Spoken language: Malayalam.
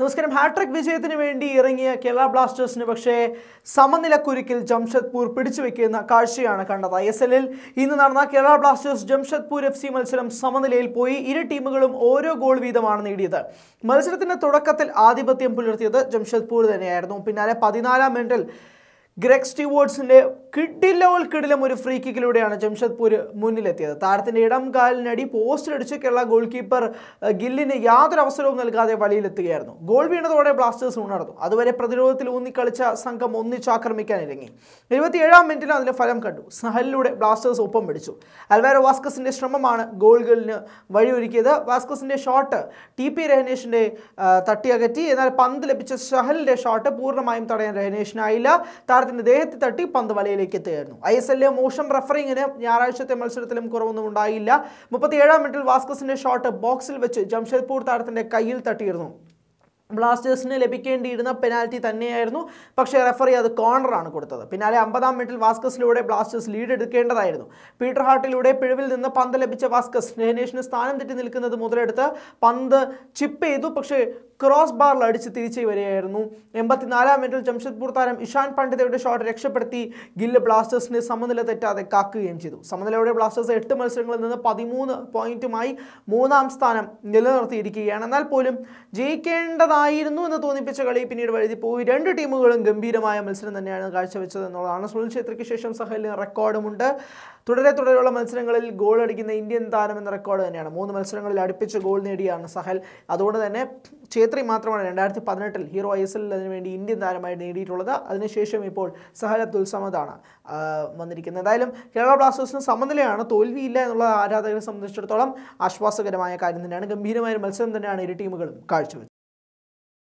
നമസ്കാരം. ഹാട്രിക് വിജയത്തിന് വേണ്ടി ഇറങ്ങിയ കേരള ബ്ലാസ്റ്റേഴ്സിന് പക്ഷേ സമനിലക്കുരുക്കിൽ ജംഷദ്പൂർ പിടിച്ചു വെക്കുന്ന കാഴ്ചയാണ് കണ്ടത്. ഐ എസ് എല്ലിൽ ഇന്ന് നടന്ന Kerala Blasters Jamshedpur F C മത്സരം സമനിലയിൽ പോയി ഇരു ടീമുകളും ഓരോ ഗോൾ വീതമാണ് നേടിയത്. മത്സരത്തിന്റെ തുടക്കത്തിൽ ആധിപത്യം പുലർത്തിയത് ജംഷദ്പൂർ തന്നെയായിരുന്നു. പിന്നാലെ പതിനാലാം മിനിറ്റിൽ ഗ്രെഗ് സ്റ്റീവേർഡ്സിന്റെ കിഡിലോൽ കിടിലം ഒരു ഫ്രീ കിക്കിലൂടെയാണ് ജംഷദ്പൂർ മുന്നിലെത്തിയത്. താരത്തിന്റെ ഇടം കാലിനടി പോസ്റ്റിലടിച്ച് കേരള ഗോൾ കീപ്പർ ഗില്ലിന് യാതൊരു അവസരവും നൽകാതെ വഴിയിലെത്തുകയായിരുന്നു ഗോൾ വീണതോടെ ബ്ലാസ്റ്റേഴ്സ് ഉണർന്നു. അതുവരെ പ്രതിരോധത്തിൽ ഊന്നിക്കളിച്ച സംഘം ഒന്നിച്ചാക്രമിക്കാൻ ഇറങ്ങി ഇരുപത്തിയേഴാം മിനിറ്റിൽ അതിന്റെ ഫലം കണ്ടു. സഹലിലൂടെ ബ്ലാസ്റ്റേഴ്സ് ഒപ്പം പിടിച്ചു. അൽവാരോ വാസ്കസിന്റെ ശ്രമമാണ് ഗോളുകളിന് വഴിയൊരുക്കിയത്. വാസ്കസിന്റെ ഷോട്ട് ടി പി രഹനേഷിന്റെ ആ, തട്ടിയകറ്റി എന്നാൽ പന്ത് ലഭിച്ച സഹലിന്റെ ഷോട്ട് പൂർണമായും തടയാൻ രഹനേഷിനായില്ല. താരത്തിന്റെ ദേഹത്തെ തട്ടി പന്ത് വലയിലേക്ക് എത്തുകയായിരുന്നു. ഐ എസ് എല്ലിലെ മോശം റഫറിങ്ങിന് ഞായറാഴ്ചത്തെ മത്സരത്തിലും കുറവൊന്നും ഉണ്ടായില്ല. മുപ്പത്തിയേഴാം മിനിറ്റിൽ വാസ്കസിന്റെ ഷോട്ട് ബോക്സിൽ വെച്ച് ജംഷഡ്പൂർ താരത്തിന്റെ കയ്യിൽ തട്ടിയിരുന്നു. ബ്ലാസ്റ്റേഴ്സിന് ലഭിക്കേണ്ടിയിരുന്ന പെനാൽറ്റി തന്നെയായിരുന്നു. പക്ഷേ റെഫറി അത് കോർണറാണ് കൊടുത്തത്. പിന്നാലെ അമ്പതാം മിനിറ്റിൽ വാസ്കസിലൂടെ ബ്ലാസ്റ്റേഴ്സ് ലീഡ് എടുക്കേണ്ടതായിരുന്നു. പീറ്റർ ഹാർട്ടിലൂടെ പിഴവിൽ നിന്ന് പന്ത് ലഭിച്ച വാസ്കസ് രഹനേഷിന് സ്ഥാനം തെറ്റി നിൽക്കുന്നത് മുതലെടുത്ത് പന്ത് ചിപ്പ് ചെയ്തു. പക്ഷേ ക്രോസ് ബാറിൽ അടിച്ച് തിരിച്ചു വരികയായിരുന്നു. എൺപത്തിനാലാം മിനിറ്റിൽ ജംഷഡ്പൂർ താരം ഇഷാൻ പണ്ഡിതയുടെ ഷോട്ട് രക്ഷപ്പെടുത്തി ഗില്ല് ബ്ലാസ്റ്റേഴ്സിനെ സമനില തെറ്റാതെ കാക്കുകയും ചെയ്തു. സമനിലയുടെ ബ്ലാസ്റ്റേഴ്സ് എട്ട് മത്സരങ്ങളിൽ നിന്ന് പതിമൂന്ന് പോയിന്റുമായി മൂന്നാം സ്ഥാനം നിലനിർത്തിയിരിക്കുകയാണ്. എന്നാൽ പോലും ജയിക്കേണ്ടതായിരുന്നു എന്ന് തോന്നിപ്പിച്ച കളി പിന്നീട് വഴുതി പോയി രണ്ട് ടീമുകളും ഗംഭീരമായ മത്സരം തന്നെയാണ് കാഴ്ചവെച്ചത് എന്നുള്ളതാണ്. സുനിൽ ഛേത്രിക്ക് ശേഷം സഹലിന് റെക്കോർഡുമുണ്ട്. തുടരെ തുടരെയുള്ള മത്സരങ്ങളിൽ ഗോൾ അടിക്കുന്ന ഇന്ത്യൻ താരം എന്ന റെക്കോർഡ് തന്നെയാണ്. മൂന്ന് മത്സരങ്ങളിൽ അടുപ്പിച്ച് ഗോൾ നേടിയാണ് സഹൽ. അതുകൊണ്ട് തന്നെ ഛേത്രി മാത്രമാണ് രണ്ടായിരത്തി പതിനെട്ടിൽ ഹീറോ ഐ എസ് എല്ലിൽ അതിനുവേണ്ടി ഇന്ത്യൻ താരമായി നേടിയിട്ടുള്ളത്. അതിനുശേഷം ഇപ്പോൾ സഹൽ അബ്ദുൽ സമദാണ് വന്നിരിക്കുന്നത്. എന്തായാലും കേരള ബ്ലാസ്റ്റേഴ്സിന് സമനിലയാണ് തോൽവിയില്ല എന്നുള്ള ആരാധകരെ സംബന്ധിച്ചിടത്തോളം ആശ്വാസകരമായ കാര്യം തന്നെയാണ്. ഗംഭീരമായ മത്സരം തന്നെയാണ് ഇരു ടീമുകളും കാഴ്ചവെച്ചത്.